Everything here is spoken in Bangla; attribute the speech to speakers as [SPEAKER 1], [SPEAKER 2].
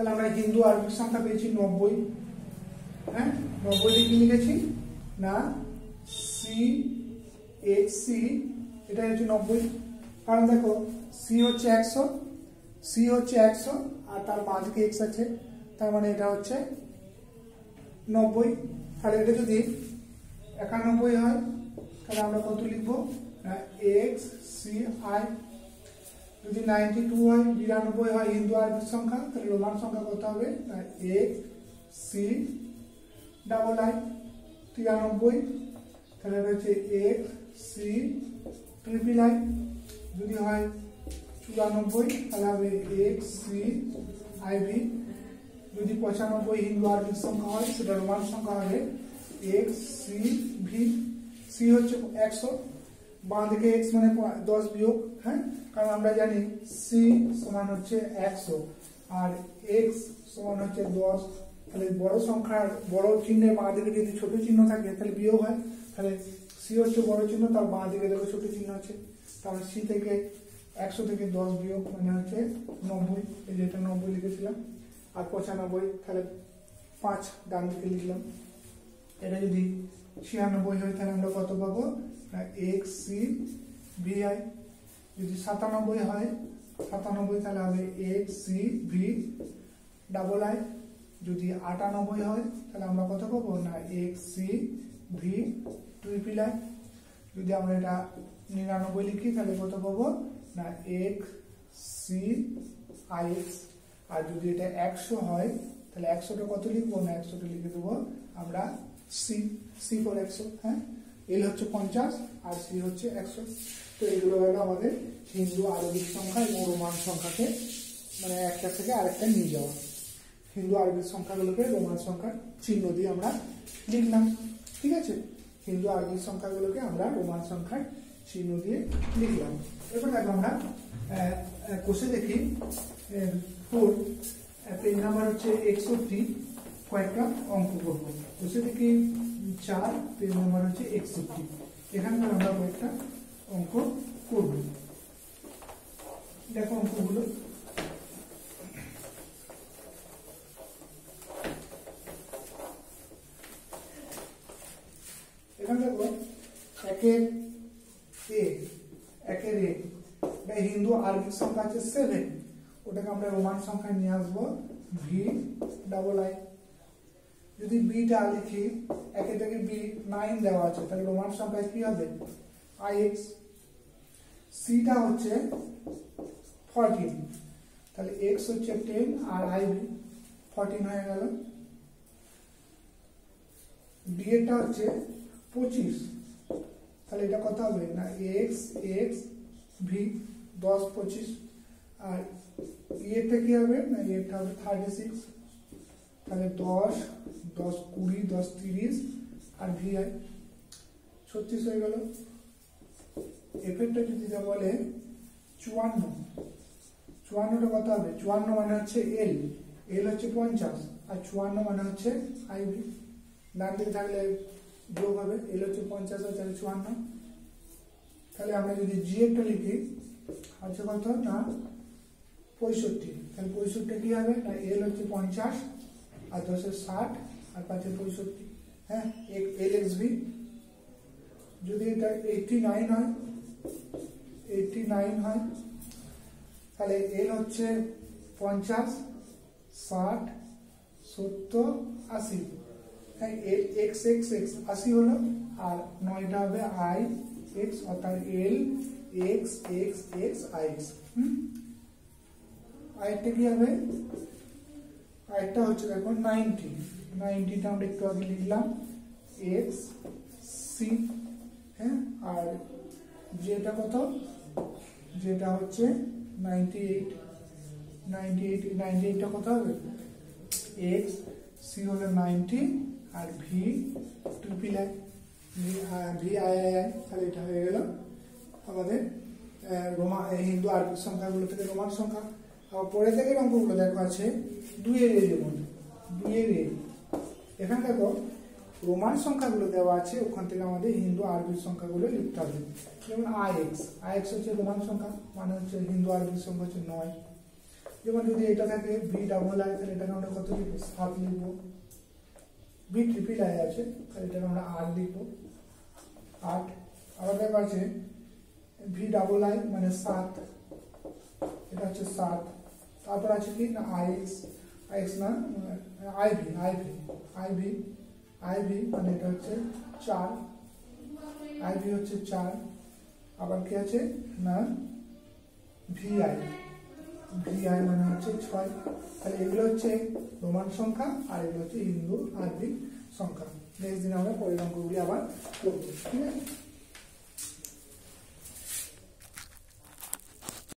[SPEAKER 1] তাহলে আমরা হিন্দু আরবিক সংখ্যা পেয়েছি নব্বই। হ্যাঁ? নব্বইটি কি লিখেছি? না সি এক্স সি এটা হচ্ছে নব্বই। কারণ দেখো সি হচ্ছে একশো সি হচ্ছে একশো, আর তার দিকে এক্স আছে। তার মানে এটা হচ্ছে নব্বই। তাহলে এটা যদি একানব্বই হয়, তাহলে আমরা কত লিখব? এক্স সি আই যদি নাইনটি টু হয় বিরানব্বই হয়, হিন্দু আরবিক সংখ্যা, তাহলে রোমান সংখ্যা কত হবে? না এক্স সি ডাবল আই তিরানব্বই। তাহলে হচ্ছে এক্স সি ট্রিপল আই যদি হয় চুরানব্বই, তাহলে হবে এক্স সি আইভি যদি পঁচানব্বই হিন্দু আরবিক সংখ্যা হয়, সেটা রোমান সংখ্যা হবে এক্স সি ভি সি হচ্ছে একশো। বাঁ দিকে এক্স মানে দশ বিয়োগ হ্যাঁ? কারণ আমরা জানি সি সমান হচ্ছে একশো, আর এক্স সমান হচ্ছে দশ। তাহলে বড় সংখ্যার বড় চিহ্নের বাঁ দিকে যদি ছোট চিহ্ন থাকে, তাহলে বিয়োগ হয়। তাহলে সি হচ্ছে বড় চিহ্ন, তার বাঁ দিকে দেখো ছোট চিহ্ন আছে। তাহলে সি থেকে একশো থেকে দশ বিয়োগ মানে হচ্ছে নব্বই। এই যেটা নব্বই লিখেছিলাম, আর পঁচানব্বই, তাহলে পাঁচ ডান দিকে লিখলাম। এটা যদি ছিয়ানব্বই হয় তাহলে আমরা কত পাবো? এক্স সি ভিআই যদি সাতানব্বই হয়, সাতানব্বই তাহলে হবে X C V double I যদি আটানব্বই হয়, তাহলে আমরা কত পাবো? না X C V triple I যদি আমরা এটা নিরানব্বই লিখি, তাহলে কত পাবো? না এক্স সি আই এক্স আর যদি এটা একশো হয়, তাহলে একশোটা কত লিখব? না, একশোটা লিখে দেবো। আমরা সি সি ফর একশো হ্যাঁ? এল হচ্ছে পঞ্চাশ, আর সি হচ্ছে একশো। তো এগুলো হলো আমাদের হিন্দু আরবিক সংখ্যা এবং রোমান সংখ্যাকে মানে একটা থেকে আরেকটা নিয়ে যাওয়া। হিন্দু আরবিক সংখ্যাগুলোকে রোমান সংখ্যার চিহ্ন দিয়ে আমরা লিখলাম, ঠিক আছে? হিন্দু আরবিক সংখ্যাগুলোকে আমরা রোমান সংখ্যার চিহ্ন দিয়ে লিখলাম। এবার দেখো আমরা কোষে দেখি ফোর পেজ নাম্বার হচ্ছে একষট্টি কয়েকটা অঙ্ক করব। কোষে দেখি চার পেজ নাম্বার হচ্ছে একষট্টি। এখানকার আমরা কয়েকটা অঙ্ক করব। দেখো অঙ্কগুলো। হিন্দু আরবিক সংখ্যা আছে সেভেন ওটাকে আমরা রোমান সংখ্যায় নিয়ে আসব, ভি ডাবল আই যদি বিটা লিখি, একে থেকে বি নাইন দেওয়া আছে, তাহলে রোমান সংখ্যায় কি হবে? আই এক্স সিটা হচ্ছে ফরটিন তাহলে এক্স হচ্ছে টেন আর আই বি ফরটিন হয়ে গেল। বি এরটা হচ্ছে পঁচিশ। তাহলে এটা কত হবে? না এক্স এক্স ভি দশ, পঁচিশ। আর ইয়েটা কি হবে? না ইয়েটা হবে থার্টি সিক্স তাহলে দশ দশ কুড়ি, দশ তিরিশ, আর ভি আই ছত্রিশ হয়ে গেল। এফেক্টটা যদি বলে, চুয়ান্ন। চুয়ান্নটা কত হবে? চুয়ান্ন মানে হচ্ছে এল এল হচ্ছে পঞ্চাশ, আর চুয়ান্ন মানে হচ্ছে আইভি ডান দিকে থাকলে যোগ হবে এল হচ্ছে পঞ্চাশ, আর তাহলে চুয়ান্ন। তাহলে আমরা যদি জি একটা লিখি হচ্ছে কত? না, পঁয়ষট্টি। তাহলে পঁয়ষট্টি কি হবে? না এল হচ্ছে পঞ্চাশ আর দশের ষাট আর পাঁচে পঁয়ষট্টি। হ্যাঁ এল এক্স ভি। যদি এটা এইটটি নাইন হয় এইটটি নাইন হয়, তাহলে এল হচ্ছে পঞ্চাশ, ষাট, সত্তর, আশি। হ্যাঁ এল এক্স এক্স এক্স, আশি হলো, আর নয়টা হবে আই, এক্স, অর্থাৎ L, X X X, I, X. হুম? আরেকটা কি হবে? আরেকটা হচ্ছে দেখো নাইনটি। নাইনটিটা আমরা একটু আগে লিখলাম এক্স, সি হ্যাঁ আর যেটা কত? যেটা হচ্ছে ninety eight. Ninety eight, ninety এইটটা কত হবে? এক্স, সি হলো ninety, R V triple I. V I I I, তাহলে এটা হয়ে গেল। আমাদের রোমা হিন্দু আরবিক সংখ্যাগুলো থেকে রোমান সংখ্যা। আবার পরে থেকে অঙ্কগুলো দেখো আছে। দুইয়ের এর মধ্যে দুইয়ের এ এখানে দেখো রোমান সংখ্যাগুলো দেওয়া আছে, ওখান থেকে আমাদের হিন্দু আরবিক সংখ্যাগুলো লিখতে হবে। যেমন আই এক্স আই এক্স হচ্ছে রোমান সংখ্যা মানে হচ্ছে হিন্দু আরবিক সংখ্যা হচ্ছে নয়। যেমন যদি এটা থাকে ভি ডাবল আই তাহলে এটাকে আমরা কত লিখব? সাত লিখব। ভি ট্রিপল আই আছে, তাহলে এটাকে আমরা আট লিখব। আট। আবার দেখো আছে ভি ডাবল আই মানে সাত। এটা হচ্ছে সাত। তারপর আছে কি? না, আইএক্স। আইএক্স না আইভি আইভি আইভি আইভি মানে এটা হচ্ছে চার। আইভি হচ্ছে চার। আবার কি আছে? না। ভিআই ভিআই মানে হচ্ছে ছয়। তাহলে এগুলো হচ্ছে রোমান সংখ্যা, আর এগুলো হচ্ছে হিন্দু আরবিক সংখ্যা। নেক্সট দিন আমরা পরিণামগুলি আবার করব, ঠিক আছে?